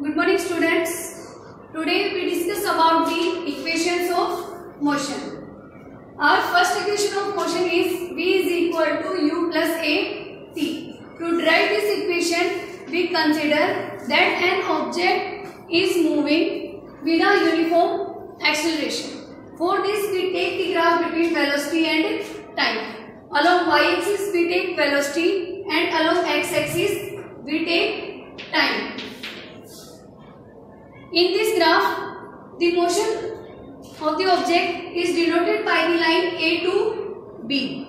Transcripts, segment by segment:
Good morning students. Today we discuss about the equations of motion. Our first equation of motion is V is equal to U plus A T. To derive this equation, we consider that an object is moving with a uniform acceleration. For this we take the graph between velocity and time. Along y-axis we take velocity and along x-axis we take time. In this graph, the motion of the object is denoted by the line A to B.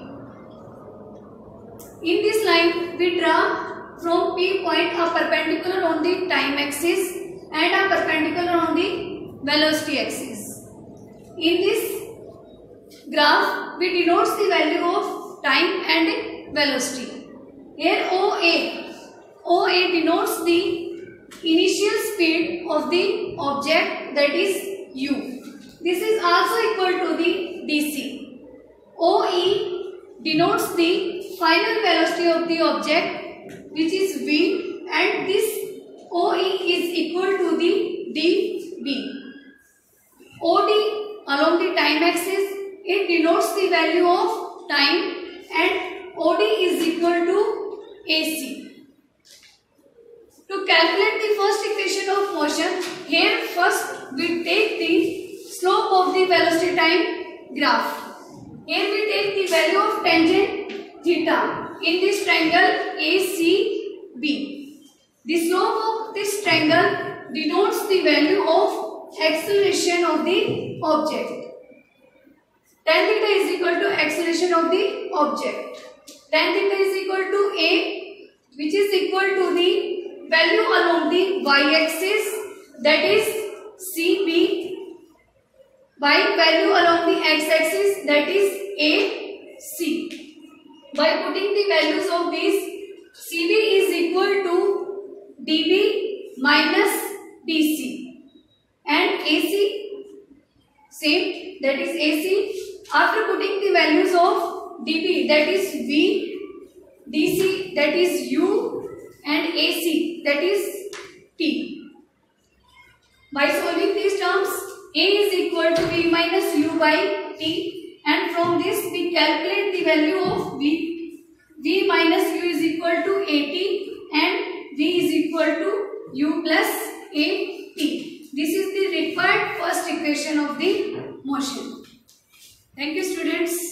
In this line, we draw from P point a perpendicular on the time axis and a perpendicular on the velocity axis. In this graph, we denotes the value of time and velocity. Here OA, OA denotes the initial speed of the object that is u. This is also equal to the dc. OE denotes the final velocity of the object which is v and this OE is equal to the DB. OD along the time axis it denotes the value of time and OD is equal to AC. To calculate the first equation of motion, here first we take the slope of the velocity time graph. Here we take the value of tangent theta in this triangle ACB. The slope of this triangle denotes the value of acceleration of the object. Tan theta is equal to acceleration of the object. Tan theta is equal to A which is equal to the value along the y-axis that is CB by value along the x-axis that is AC. By putting the values of these CB is equal to dB minus DC and AC same that is AC after putting the values of dB that is V DC that is U and AC that is T. By solving these terms A is equal to V minus U by T and from this we calculate the value of V. V minus U is equal to AT and V is equal to U plus AT. This is the required first equation of the motion. Thank you students.